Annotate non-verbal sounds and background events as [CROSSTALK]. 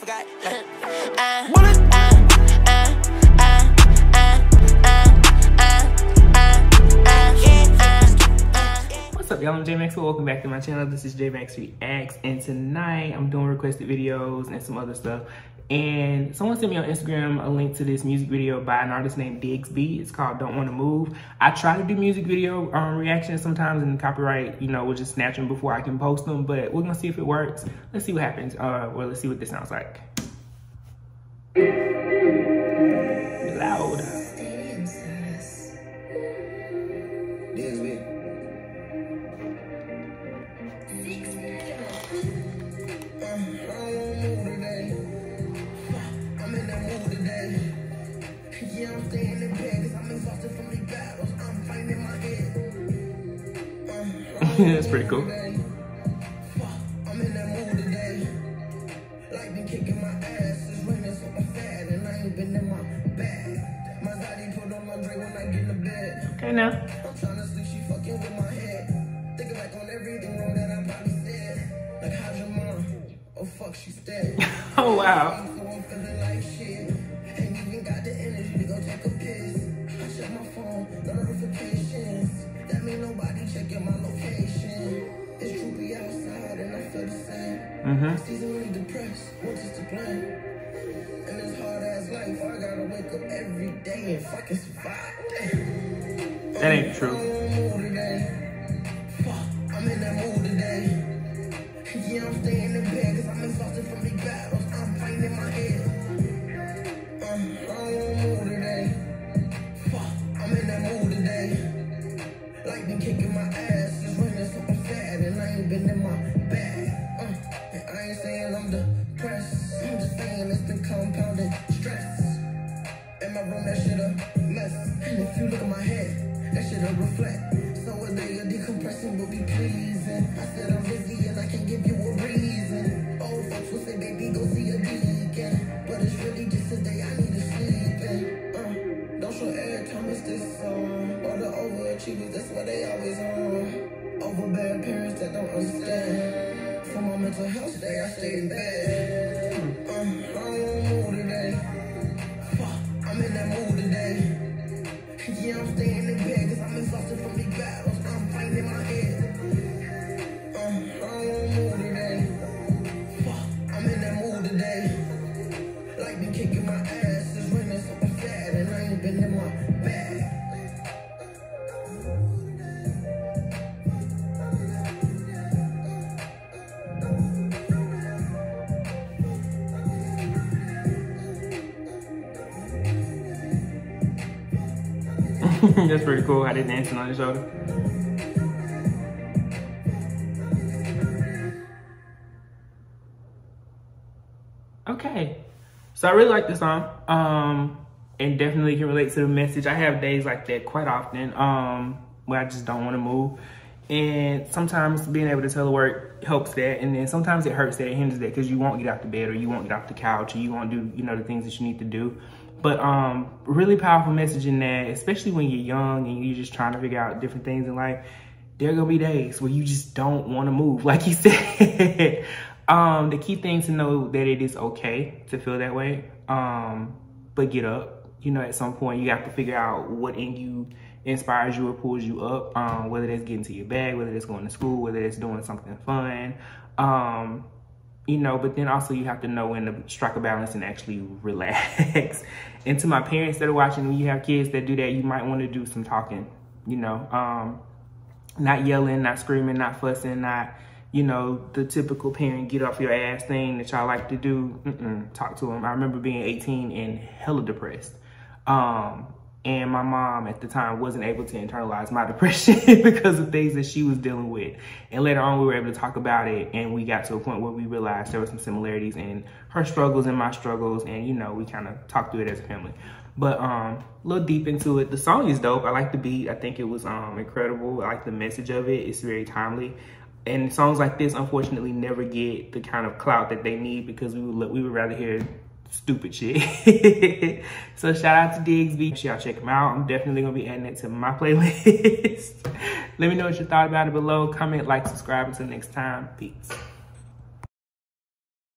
forgot. What's up, y'all? I'm J Maxwell. Welcome back to my channel. This is J Max Reax, and tonight I'm doing requested videos and some other stuff. And someone sent me on Instagram a link to this music video by an artist named DXB. It's called Don't Wanna Move. I try to do music video um, reactions sometimes and copyright, you know, will just snatch them before I can post them, but we're gonna see if it works. Let's see what happens. Uh, well, let's see what this sounds like. Yeah, I'm in bed cause I'm exhausted from these battles. I'm fighting in my head. That's pretty cool. I'm in that mood today. Like been kicking my ass. It's raining so I'm fat and I ain't been in my bag. My daddy put on laundry when I get in bed. Okay, now. I'm trying to sleep, she fucking with my head. Thinking back on everything fuck, she's dead. [LAUGHS] Oh, wow. So I'm feeling like shit. Ain't even got the energy to go take a piss. I check my phone, no notifications. That mean nobody checking my location. It's droopy outside and I feel the same. Mm-hmm. Seasonally depressed, to blame. And this hard ass life, I gotta wake up every day and fucking survive. That ain't true. I'm in bed cause I'm exhausted from these battles. I'm fighting in my head. Uh, I'm in that mood today. Fuck, I'm in that mood today. Like been kicking my ass. It's raining so I'm fat and I ain't been in my bag. Uh, and I ain't saying I'm depressed. I'm just saying it's been compounded stress. In my room, that shit a mess. And if you look at my head, that shit a reflect. So a day of decompressing will be pleasing. I said this song. Or the overachievers, that's what they always on. Over bad parents that don't understand. For my mental health today, I stayed in bed. [LAUGHS] That's pretty cool how they dancing on his shoulder. Okay. So I really like the song. Um, and definitely can relate to the message. I have days like that quite often, um, where I just don't want to move. And sometimes being able to tell the work helps that. And then sometimes it hurts that, it hinders that because you won't get off the bed or you won't get off the couch or you won't do, you know, the things that you need to do. But um, really powerful message in that, especially when you're young and you're just trying to figure out different things in life. There are gonna be days where you just don't want to move, [LAUGHS] like you said. um, the key thing to know that it is okay to feel that way, um, but get up. You know, at some point you have to figure out what in you inspires you or pulls you up. Um, whether that's getting to your bag, whether that's going to school, whether that's doing something fun. Um, you know, but then also you have to know when to strike a balance and actually [LAUGHS] relax. and to my parents that are watching, when you have kids that do that, you might want to do some talking, you know, um, not yelling, not screaming, not fussing, not, you know, the typical parent get off your ass thing that y'all like to do. Mm-mm, talk to them. I remember being 18 and hella depressed. Um, and my mom at the time wasn't able to internalize my [LAUGHS] depression because of things that she was dealing with. And later on, we were able to talk about it, and we got to a point where we realized there were some similarities in her struggles and my struggles, and you know, we kind of talked through it as a family. But um, a little deep into it, the song is dope. I like the beat. I think it was um incredible. I like the message of it. It's very timely. And songs like this, unfortunately, never get the kind of clout that they need because we would we would rather hear stupid shit. [LAUGHS] so shout out to DXB. Y'all check him out. I'm definitely gonna be adding it to my playlist. [LAUGHS] Let me know what you thought about it below. Comment, like, subscribe. Until next time, peace.